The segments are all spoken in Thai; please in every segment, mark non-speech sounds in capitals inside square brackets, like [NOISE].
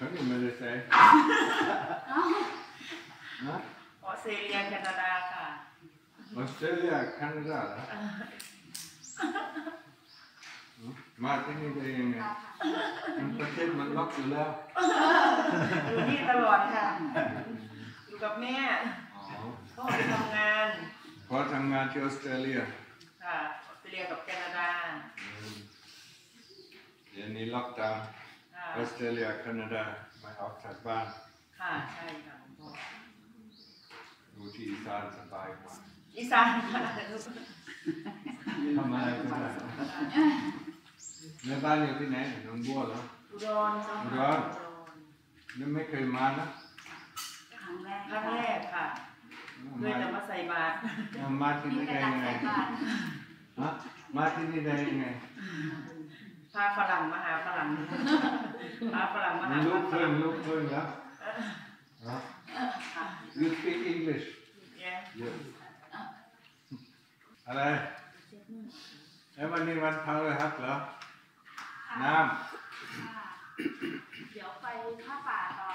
Kan du med det säga? เอ้า Va? ออสเตรเลียแคนาดาค่ะ Australia, Kanada? eller? Ja. Martin är det en, en paket med lock och lär. อยู่นี่ตลอดค่ะ อยู่กับแม่ Ja. พ่อไปทำงาน Kvar tangga till Australia. ค่ะ ออสเตรเลียกับแคนาดา Det är ni lockdown. ค่ะ Australia, Kanada, med avtatt barn. ค่ะใช่ค่ะคุณพ่อดูที่อีสานสบายกว่าอีสานค่ะทำอะไรก็ได้แม่บ้านอยู่ที่ไหนหนองบัวเหรออุดรเจ้าอุดค่ะรยังไม่เคยมานะครั้งแรกครั้งแรกค่ะเคยมาจะมาใส่บาตรมาที่มีนี่กระได้ดาษยังไงใส่บาตรฮะมาที่นี่ได้ยังไง พาฝรั่งมาหาฝรั่งพาฝรั่งมามัหานลูกฝเพิ่รั่งงลูกเพิ่งแล้วฮะค่ะ You speak English เนี่ย Yes อะไรไอ้วันนี้วันพฤหัสเหรอ น้ค่ะเดี๋ยวไปข้าป่าต่อ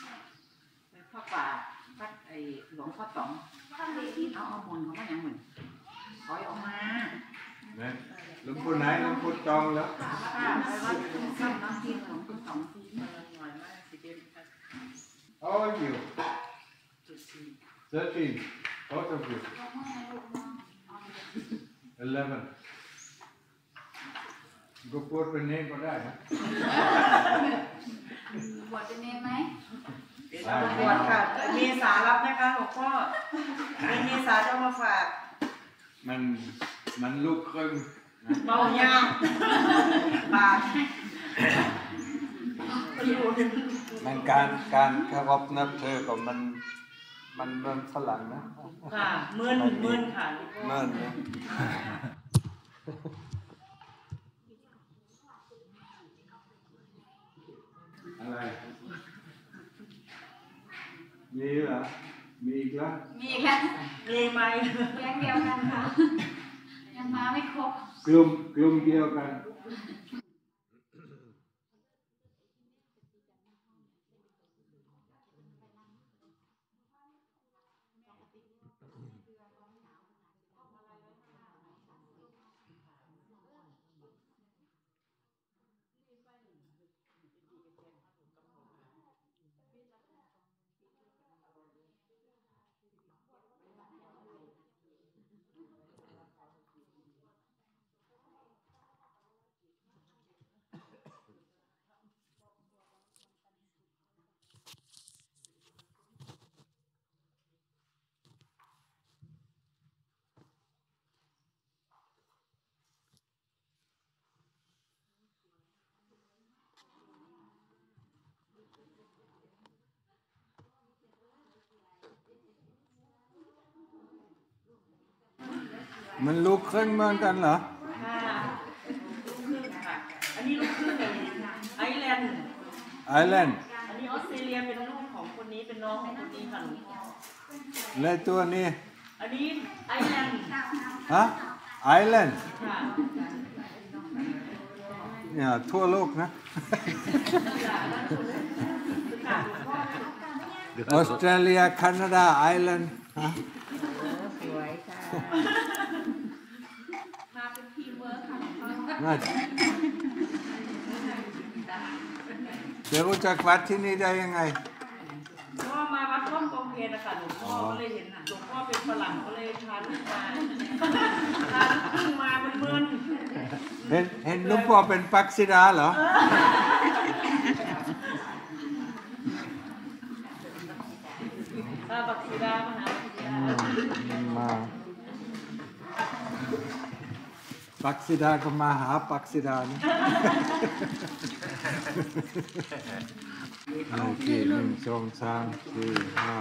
ค่ะไปพ่อป่าวัดไอ้หลวงพ่อต๋องท่านเลยที่เอาเอามนต์เขามาอย่างเหมือนถอยออกมาำนะ หลุงปู่ไหนหลุงปู่จองแล้วค่ะไปวัดซ้ำน้ำที่หลวงพ่อต๋องที่เออหน่อยมากสิเดนค่ะ How are you จุดสี่13 Both of you ยกมือให้ลูกน้องเอา11ก็พูดเป็นเนมก็ได้นะบวชเป็นเนรไหมเดี๋ยวจะมาบวชค่ะเมษารับนะคะหลวงพ่อเป็นเมษาจะเอามาฝาก มันมันลูกครึ่ งนะเมายากบาทอยู่มันการการเคารพนับถือของมันมันมันฝรั่งนะ ค่ะมื่นมื่นค่ะหลวงพ่อเมื่อนนะอะไร มีเหรอ มีอีกแล้ว มีอีกแล้วมีไหมแก๊งเดียวกันค่ะ ยังมาไม่ครบ กลุ่มกลุ่มเดียวกัน มันลูกครึ่งเหมือนกันเหรอค่ะลูกครึ่งค่ะ อันนี้ลูกครึ่งไอร์แลนด์ไอร์แลนด์อันนี้ออสเตรเลียเป็นลูกของคนนี้เป็นน้องของคนนี้ค่ะหลวงพ่อและตัวนี้ อันนี้ไอร์แลนด์ฮะไอร์แลนด์ค่ะเนี่ยทั่วโลกนะค่ะออสเตรเลียแคนาดาไอร์แลนด์ฮะสวยค่ะ มาเป็นทีมเวิร์ค ค่ะหลวงพ่อน่าจะเดี๋ยวรู้จักวัดที่นี่ได้ยังไง ก็มาวัดร่วมกองเพลนะคะหลวงพ่อก็เลยเห็นหลวงพ่อเป็นฝรั่งก็เลยพาลูกมาพาลูกครึ่งมาเป็นเมือนเห็นเห็นหลุงพ่อเป็นปักซิดาเหรอพาบักซีดามหาบักซีดา มา ปักซิดาก็มาหาปักซิดานะโอเคหนึ่งสองสามสี่ห้า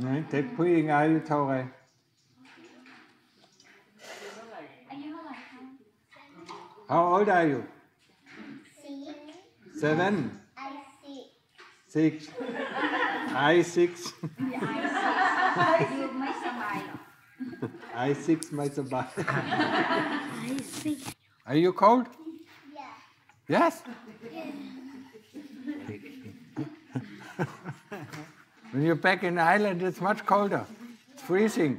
ไหนเด็กผู้หญิงอายุเท่าไหรอายุเท่าไหร่คะ How old are you See, seven I see. six I six ยูไม่สบายหรอ I six ไม่สบาย I see. Are you cold Yeah. Yes. when you're back in Ireland, it's much colder. It's freezing.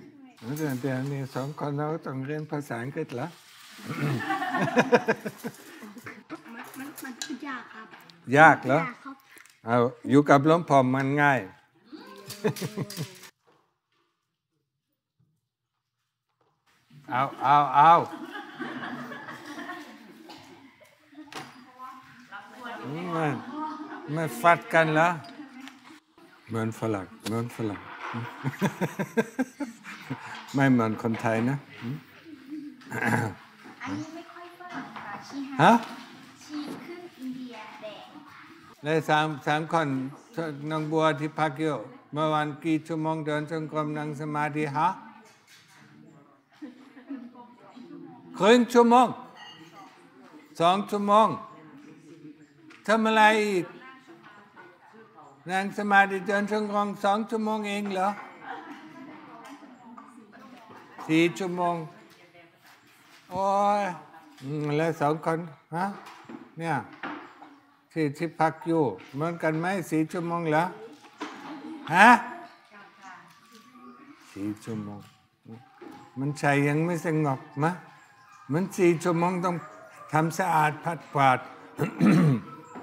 เดี๋ยวนี้สองคนเราต้องเรียนภาษาอังกฤษแล้วมันมันมันคือยากครับยากเหรอยากครับเอาอยู่กับหลวงพ่อมันง่าย เอาเอาเอามันไม่ฟัดกันแล้วเหมือนฝรั่งเหมือนฝรั่งไม่เหมือนคนไทยนะอันนี้ไม่ค่อยฝรั่งค่ะชีฮะชีขึ้นอินเดียแดงในสามสามคนน้องบัวที่พักอยู่เมื่อวันกี่ชั่วโมงเดินจงกรมนั่งสมาธิฮะ ครึ่งชั่วโมงสองชั่วโมงทำอะไรอีกนั่งสมาธิเดินจงกรมสองชั่วโมงเองเหรอสี่ชั่วโมงโอ้ยแล้วสองคนฮะเนี่ยที่ที่พักอยู่เหมือนกันไหมสี่ชั่วโมงเหรอฮะสี่ชั่วโมง มันใจยังไม่สงบมะ มันสี่ชั่วโมงต้องทำสะอาดพัดกวาด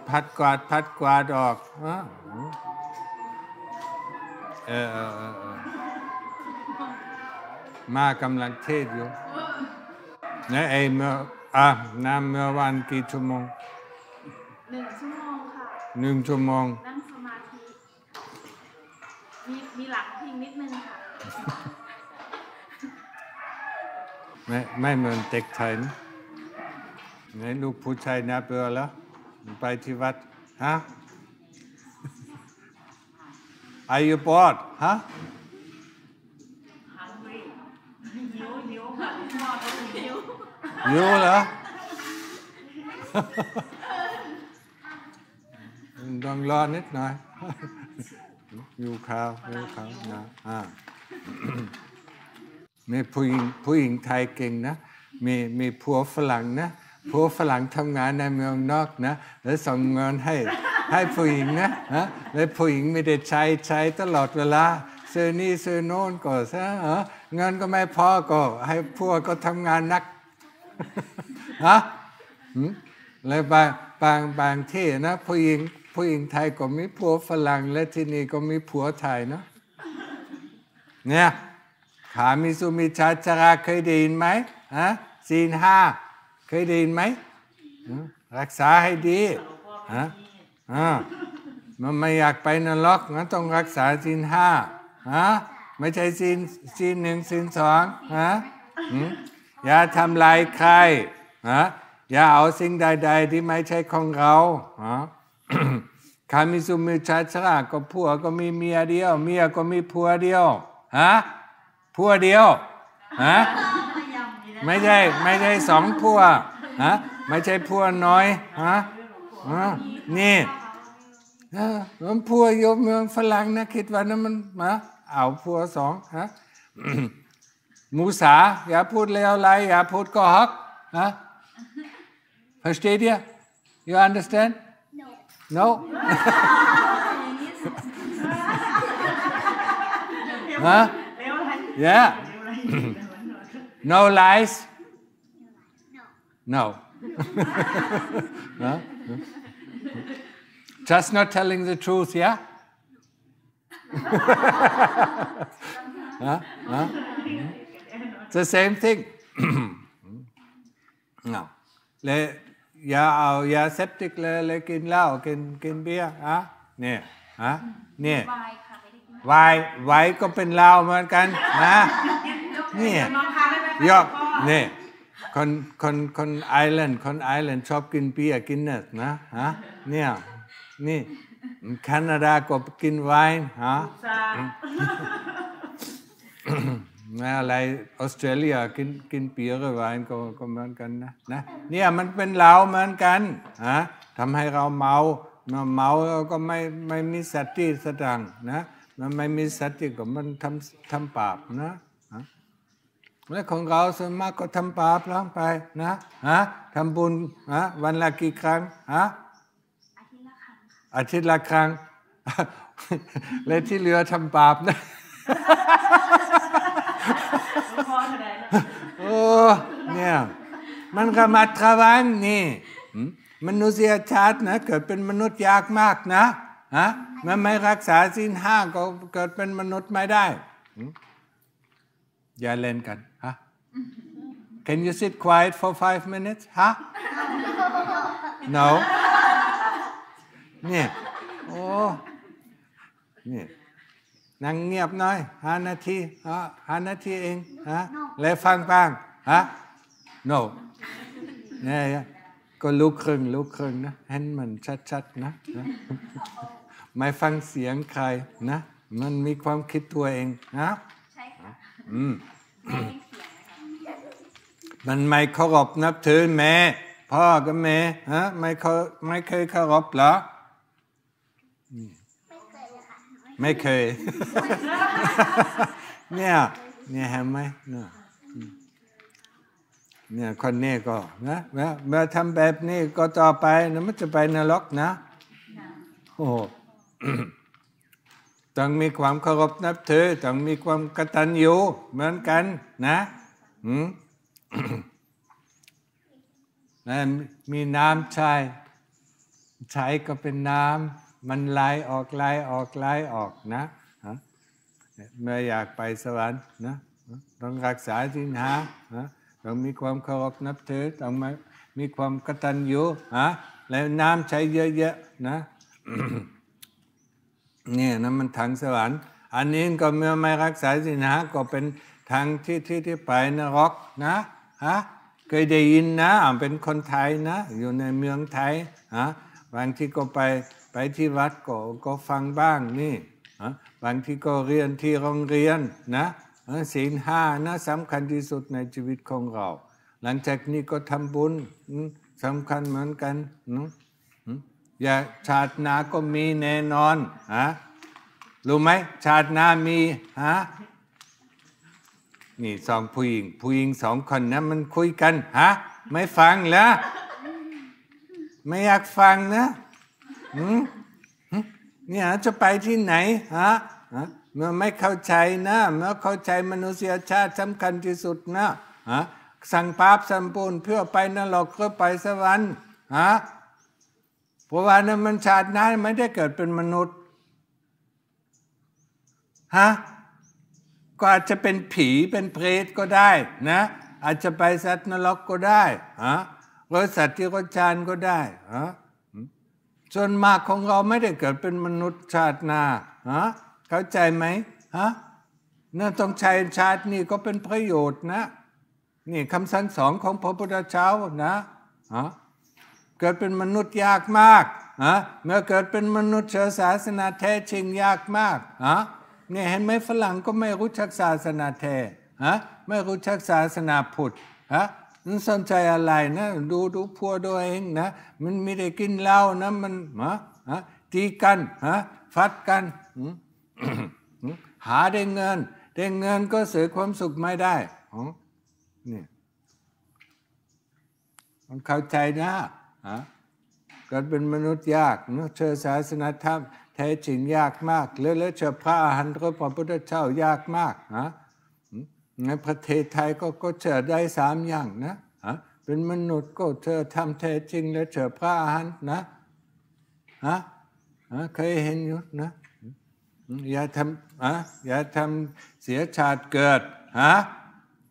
พัดกวาดพัดกวาดออกฮะเออเออเออเออมากำลังเทศอยู่นะไอเมื่ออะน้ำเมื่อวันกี่ชั่วโมงหนึ่งชั่วโมงค่ะหนึ่งชั่วโมงนั่งสมาธิมีมีหลังพิงนิดนึงค่ะ ไม่ไม่เหมือนเด็กไทยไหนลูกผู้ชายนับเบื่อแล้ว ไปที่วัดฮะ Are you bored ฮะ hungry หิวหิวค่ะหลวหิวเหรอต้องรอนิดหน่อยอยู่ข้าวอยู่ข้าวนะอ่า มีผู้หญิงผู้หญิงไทยเก่งนะ มีมีผัวฝรั่งนะผัวฝรั่งทำงานในเมืองนอกนะ แล้วส่งเงินให้ให้ผู้หญิงนะฮะแล้วผู้หญิงไม่ได้ใช้ใช้ตลอดเวลาซื้อนี่ซื้อโน่นก็ซะฮะเงินก็ไม่พอก็ ให้ผัวก็ทำงานหนักฮะแล้วบางบางบางที่นะผู้หญิงผู้หญิงไทยก็มีผัวฝรั่งและที่นี่ก็มีผัวไทยเนาะเนี่ย ขามิสุมิชาจาราเคยได้ยินไหมฮะศีลห้าเคยได้ยินไหมรักษาให้ดีฮะอ่ามันไม่อยากไปนรกงั้นต้องรักษาศีลห้าฮะไม่ใช่ศีลศีลหนึ่งศีลสองฮะอย่าทำลายใครฮะอย่าเอาสิ่งใด ๆ ที่ไม่ใช่ของเราฮะคามิสุมิชาชราก็ผัวก็มีเมียเดียว เมียก็มีผัวเดียวฮะ ผัวเดียวฮะไม่ใช่ไม่ใช่สองผัวฮะไม่ใช่ผัวน้อยฮะฮะนี่เออมันผัวอยู่เมืองฝรั่งนะคิดว่านั้นมันมาเอาผัวสองฮะมูสาอย่าพูดเลวไหลอย่าพูดโกหกฮะ Versteht ihr? You understand? no No? huh? เร็วอะไร Yeah. เร็วอะไร No lies? no No. huh? Just not telling the truth, yeah? huh? Huh? It's the same thing. no. เลยอย่าเอายาเสพติดเไวน์ไม่ได้กินไวน์ไวน์ก็เป็นเหล้าเหมือนกันนะเนี่ยนอนค้างได้ไหมยกนี่คนคนคนไอร์แลนด์คนไอร์แลนด์ชอบกินเบียร์กิน Guinness นะฮะเนี่ยนี่แคนาดาก็กินไวน์ฮะนะอะไรออสเตรเลียกินกินเบียร์กับไวน์ก็ก็เหมือนกันนะนะเนี่ยมันเป็นเหล้าเหมือนกันฮะทำให้เราเมาเมาเราก็ไม่ไม่มีสติสตังนะ มันไม่มีสติก็มันทำทำบาปนะแล้วของเราส่วนมากก็ทำบาปร้องไปนะฮะทำบุญฮะวันละกี่ครั้งฮะอาทิตย์ละครั้งและที่เหลือทำบาปนะโอ้เนี่ยมันก็มาทรวังนี่มนุษยชาตินะเกิดเป็นมนุษย์ยากมากนะ ฮะมันไม่รักษาสินห้าก็เกิดเป็นมนุษย์ไม่ได้หืมอย่าเล่นกันฮะ Can you sit quiet for five minutes ฮะ No เนี่ยโอ้เนี่ยนั่งเงียบหน่อยห้านาทีฮะห้านาทีเองฮะแล้วฟังบ้างฮะ No เนี่ย ก็ลูกครึ่งลูกครึ่งนะเห็นมันชัดๆนะนะไม่ฟังเสียงใครนะ มันมีความคิดตัวเองนะใช่ค่ะอืมใช้เสียงนะคะมันไม่เคารพนับถือแม่พ่อกับแม่ฮะไม่เคยไม่เคยเคารพเหรออืมไม่เคย เนี่ย เนี่ยเห็นไหมเนี่ยอืม เนี่ยคนนี้ก็นะเมื่อเมื่อทำแบบนี้ก็ต่อไปนะมันจะไปนรกนะโอ้โหต้องมีความเคารพนับถือต้องมีความกตัญญูเหมือนกันนะอืมนะมีน้ำใช้ใช้ก็เป็นน้ำมันไหลออกไหลออกไหลออกนะฮะเมื่ออยากไปสวรรค์นะต้องรักษาสินหานะ ต้องมีความเคารพนับถือต้องมีความกตัญญูฮะแล้วน้ำใช้เยอะๆนะเนี่ยนะมันทางสวรรค์อันนี้ก็เมื่อไม่รักษาสินหาก็เป็นทางที่ที่ที่ไปนรกนะฮะเคยได้ยินนะเป็นคนไทยนะ อยู่ในเมืองไทยฮะบางที่ก็ไปไปที่วัดก็ก็ฟังบ้างนี่ฮะบางที่ก็เรียนที่โรงเรียนนะ ศีลห้านะสำคัญที่สุดในชีวิตของเรา หลังจากนี้ก็ทำบุญสำคัญเหมือนกันอย่าชาติหน้าก็มีแน่นอนฮะรู้ไหมชาติหน้ามีฮะนี่สองผู้หญิง ผู้หญิงสองคนนะมันคุยกันฮะไม่ฟังแล้วไม่อยากฟังนะเนี่ยจะไปที่ไหนฮะ เมื่อไม่เข้าใจนะเมื่อเข้าใจมนุษยชาติสำคัญที่สุดนะฮะสั่งปาบสัมปูนเพื่อไปนรกเพื่อไปสวรรค์ฮะเพราะว่านั้นมันชาติหน้าไม่ได้เกิดเป็นมนุษย์ฮะก็อาจจะเป็นผีเป็นเปรตก็ได้นะ อาจจะไปสัตว์นรกก็ได้ฮะหรือสัตว์ที่รจานก็ได้ฮะส่วนมากของเราไม่ได้เกิดเป็นมนุษย์ชาติหน้าฮะ เข้าใจไหมฮะนั่นต้องใช้ชาตินี้ก็เป็นประโยชน์นะ นี่คำสั่งสอนของพระพุทธเจ้านะฮะเกิดเป็นมนุษย์ยากมากฮะเมื่อเกิดเป็นมนุษย์เชื้อศาสนาแท้จริงยากมากฮะเนี่ยเห็นไหมฝรั่งก็ไม่รู้จักศาสนาแท้ฮะไม่รู้จักศาสนาพุทธฮะมันสนใจอะไรนะดูดูพัวดูเองนะมันไม่ได้กินเหล้านะมันฮะฮะตีกันฮะฟัดกันหืม หาได้เงิน ได้เงินก็เสียความสุขไม่ได้นี่มันเข้าใจนะฮะกิดเป็นมนุษย์ยากเชื่อศาสนาธรรมแท้จริงยากมากแล้วแล้วเชื่อพระอรหันต์ก็พระพุทธเจ้ายากมากฮะในประเทศไทยก็ก็เชื่อได้สามอย่างนะฮะเป็นมนุษย์ก็เชื่อธรรมแท้จริงแล้วเชื่อพระอรหันต์นะฮะฮะเคยเห็นอยู่นะ อย่าทำฮะอย่าทำเสียชาติเกิดฮะ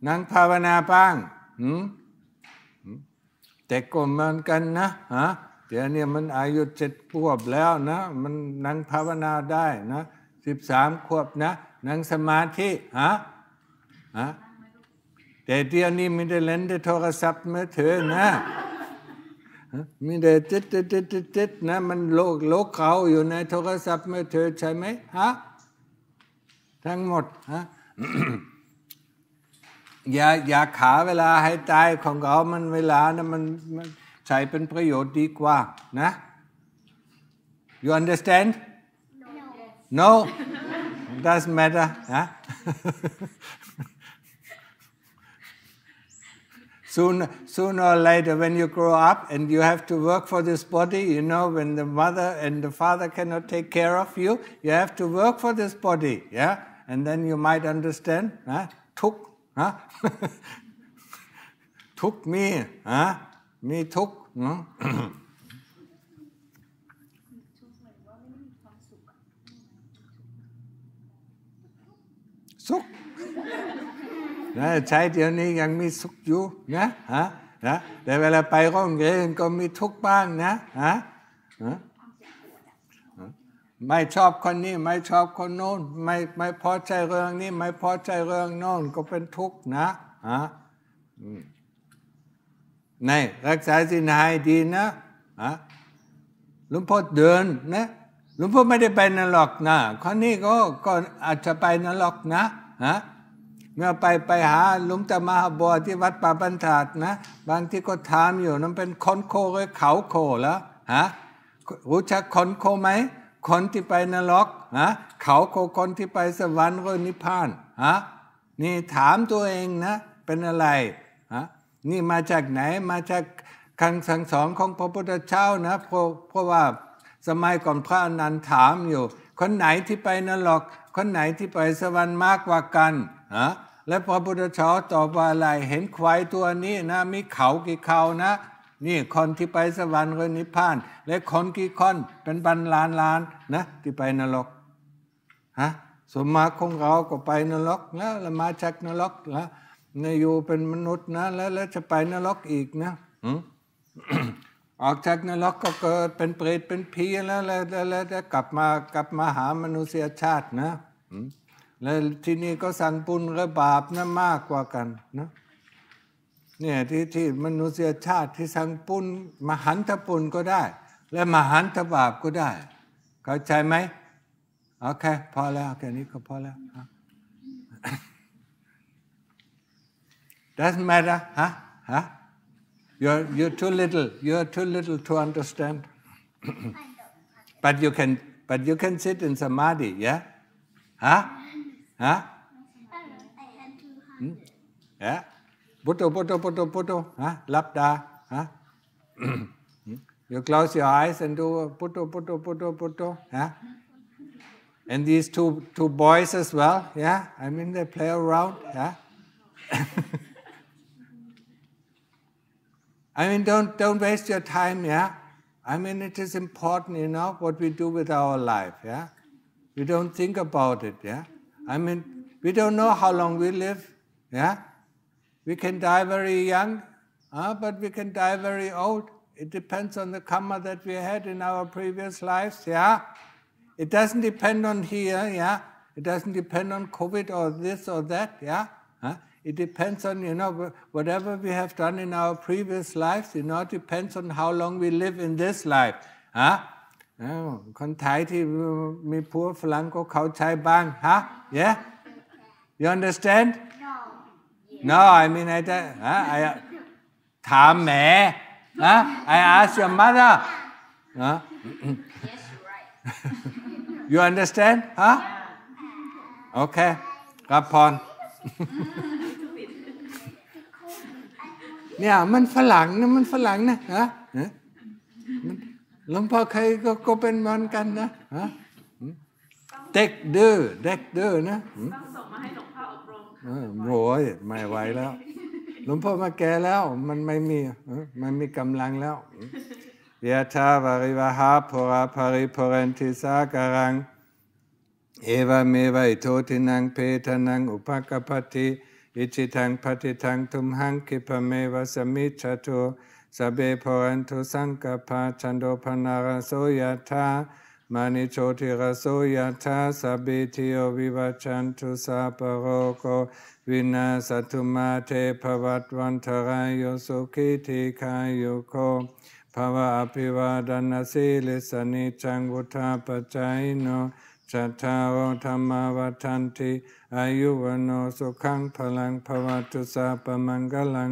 นั่งภาวนาบ้างหืมแต่ก็เหมือนกันนะฮะเดี๋ยวนี้มันอายุเจ็ดขวบแล้วนะ มันนั่งภาวนาได้นะสิบสามขวบนะ นั่งสมาธิฮะฮะแต่เดี๋ยวนี้ไมีได้เล่นแต่โทรศัพท์มือถือนะ มีแต่ติดติดติดติดติดนะมันโลกโลกเขาอยู่ในโทรศัพท์มือถือใช่ไหมฮะทั้งหมดฮะอย่าอย่าขาเวลาให้ตายของเรามันเวลานะมันมันใช้เป็นประโยชน์ดีกว่านะ you understand no doesn't matter นะ Sooner, sooner or later, when you grow up and you have to work for this body, you know, when the mother and the father cannot take care of you, you have to work for this body, yeah? And then you might understand, huh? Tuk, huh? [LAUGHS] Tuk me, huh? Me tuk, huh? [CLEARS THROAT] นะใช้เดี๋ยวนี้ยังมีสุขอยู่นะฮะนะแต่เวลาไปโรงเรียนก็มีทุกข์บ้างนะฮะไม่ชอบคนนี้ไม่ชอบคนโน้นไม่ไม่พอใจเรื่องนี้ไม่พอใจเรื่องโน้นก็เป็นทุกข์นะฮะอืมนี่รักษาสินให้ดีนะฮะหลวงพ่อเดินนะหลวงพ่อไม่ได้ไปนรกนะคนนี้ก็ก็อาจจะไปนรกนะฮะ เมื่อไปไปหาหลวงตามหาบัวที่วัดป่าบรรทัดนะ บางที่ก็ถามอยู่นั่นเป็นคนโคหรือเขาโคแล้วฮะรู้จักคนโคไหมคนที่ไปนรกฮะเขาโคคนที่ไปสวรรค์หรือนิพพานฮะนี่ถามตัวเองนะ เป็นอะไรฮะนี่มาจากไหนมาจากคำสั่งสอนของพระพุทธเจ้านะเพราะเพราะว่าสมัยก่อนพระอนันต์ถามอยู่ คนไหนที่ไปนรกคนไหนที่ไปสวรรค์มากกว่ากันฮะ และพระพุทธเจ้าตอบว่าอะไรเห็นควายตัวนี้นะมีเขากี่เขานะ นี่คนที่ไปสวรรค์หรือนิพพาน และคนกี่คนเป็นบันล้านล้านนะ ที่ไปนรกฮะสมมาของเราก็ไปนรกนะแล้วมาจากนรกนะนอยู่เป็นมนุษย์นะ แล้วแล้วจะไปนรกอีกนะออกจากนรกก็เกิดเป็นเปรตเป็นผีแล้วแล้วแล้วกลับมากลับมาหามนุษยชาตินะ แล้วที่นี่ก็สั่งปุญหรือบาปนะมากกว่ากันนะเนี่ยที่ที่มนุษยชาติที่สั่งปุญมหันตปุญก็ได้ และมหันตบาปก็ได้ เข้าใจไหมโอเคพอแล้วแค่นี้ก็พอแล้ว doesn't matter ฮะฮะ You're, you're too little. You're too little to understand. but you can, but you can sit in samadhi, yeah? Huh? Huh? Hmm? Yeah? Puto, puto, puto, puto. Huh? Labda. Huh? you close your eyes and do puto, puto, puto, puto. Yeah? And these two, two boys as well, yeah? I mean, they play around, yeah? [LAUGHS] I mean, don't, don't waste your time, yeah? I mean, it is important, you know, what we do with our life, yeah? We don't think about it, yeah? I mean, we don't know how long we live. Yeah? We can die very young, uh, but we can die very old. It depends on the karma that we had in our previous lives, yeah? It doesn't depend on here, yeah? It doesn't depend on COVID or this or that, yeah? Huh? It depends on, you know, whatever we have done in our previous lives, you know, it depends on how long we live in this life. Huh? คนไทยที่มีผัวฝรั่งก็เข้าใจบ้างฮะ yeah you understand no I mean I don't ฮะ I ถามแหมฮะ I ask your mother ฮะ you understand ฮะโอเครับพรเนี่ยมันฝรั่งนะมันฝรั่งนะฮะฮะมัน หลวงพ่อเคยก็ก็เป็นเหมือนกันนะฮะหืมเด็กดื้อเด็กดื้อนะหืมต้องส่งมาให้หลวงพ่ออบรมเออโอยไม่ไหวแล้ว หลวงพ่อมาแก่แล้ว มันไม่มีเออมันมีกำลังแล้วยะถาวาริวะหา ปูรา ปะริปูเรนติสาคะรัง เอวะเมวะอิโต ทินนังเปตานังอุปะกัปปะติอิจฉิตังปัตถิตัง ตุมหัง ขิปปะเมวะ สะมิชฌะตุ สัพเพ ปูเรนตุสังกัปปา จันโท ปัณณะระโสยะถามะณิโชติระโสยะถาสัพพีติโยวิวัชชันตุสัพพะโรโกวินาสตุมาเทภวัตวันทรายโยสุขิธิคายโยโคภาวะอภิวาดนาสิลิสนิจังวุธาปจายโนจัตตารธรรมาวัฏันติอายุวโนสุขังพลังภวตุสาปมังกลัง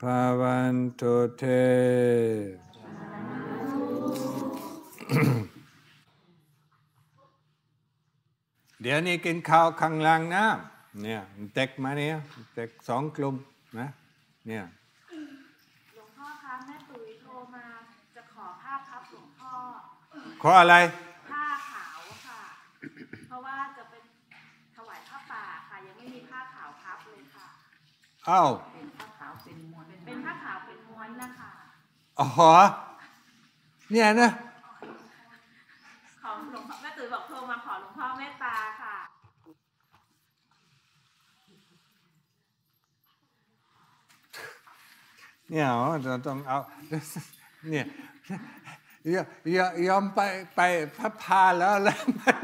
ภวันตุเตภวตุสาปมังกลังรักขันตุสาปเทวทาสัพพะธรรมานุภาเวนะสดาโสทิภวันตุเตภวัตุสัพพมังกลังรักขันตุสัพพเทวตาสัพพสังฆานุภาเวนะสดาโสทิภวันตุเตเดี๋ยวนี้กินข้าวข้างล่างน้ำเนี่ยเด็กมาเนี่ยเด็กสองกลุ่มนะเนี่ยหลวงพ่อคะแม่ตุ๋ยโทรมาจะขอผ้าพับหลวงพ่อขออะไรผ้าขาวค่ะ เพราะว่าจะเป็นถวายผ้าป่าค่ะยังไม่มีผ้าขาวพับเลยค่ะเอ้าเป็นผ้าขาวเป็นม้วน เป็นผ้าขาวเป็นม้วนนะคะ อ๋อเนี่ยนะของหลวงพ่อแม่ตุ๋ยบอกโทรมาขอหลวงพ่อเมตตาค่ะเนี่ยอ๋อเราต้องเอาเนี่ยยยยอมไปไปพับพาแล้วแล้วมัน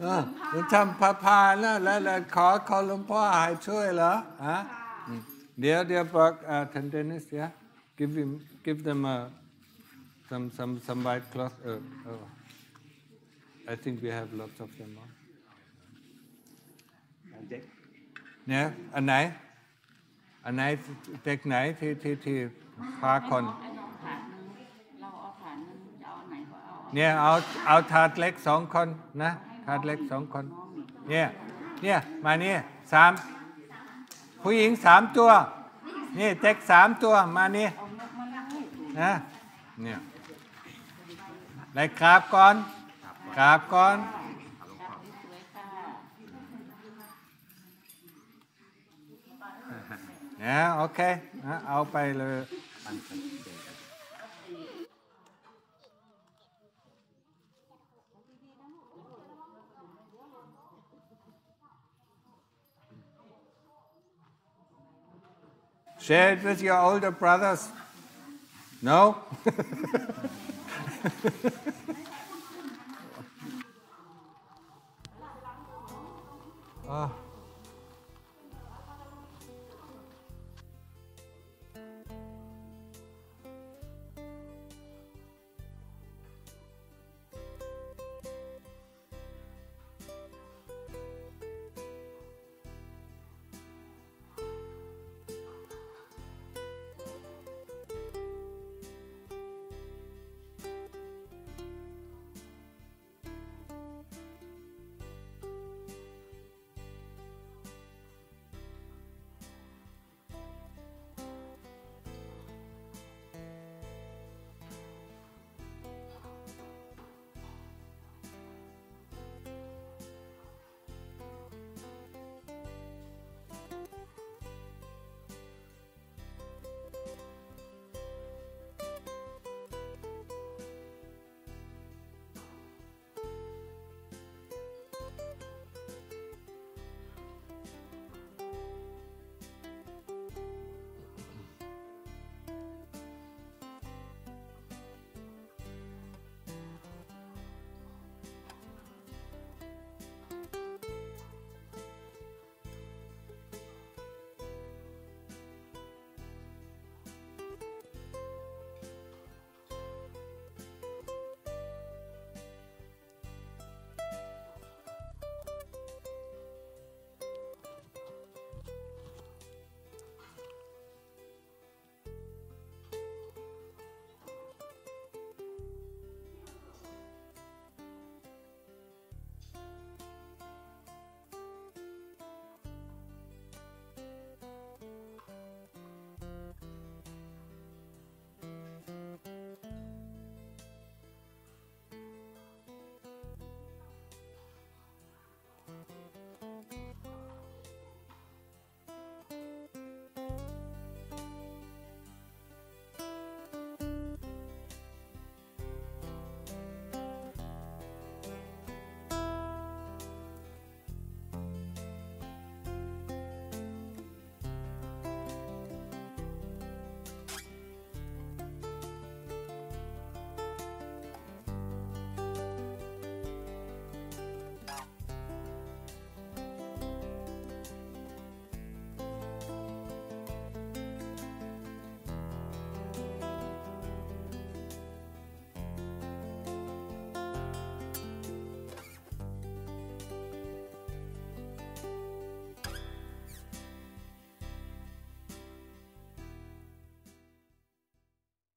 เออมันทำพับพาแล้วแล้วแล้วขอขอหลวงพ่อให้ช่วยเหรอฮะอืมเดี๋ยวเดี๋ยวบอกอ่าท่านเดนิส yeah give him give them a some some some white cloth uh, oh. I think we have lots of them on เนี่ยอันไหนอันไหนเด็กไหนที่ที่ที่พาคนไอ้น้องถาดนึงเราเอาถาดนึงจะเอาไหนก็เอาเนี่ยเอาเอาถาดเล็กสองคนนะถาดเล็กสองคน เนี่ย เนี่ย มาเนี่ยสามผู้หญิงสามตัว นี่เด็กสามตัว มานี่เอานก นะเนี่ยได้กราบก่อนกราบก่อนครับสวยค่ะนะโอเคนะเอาไปเลย Share it with your older brothers. No? [LAUGHS] Ah.